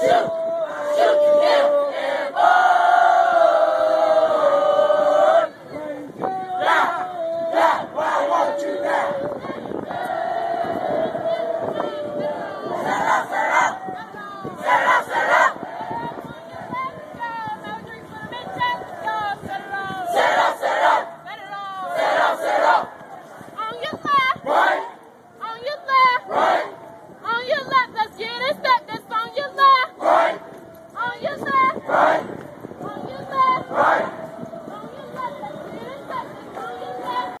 Shoot! Shoot!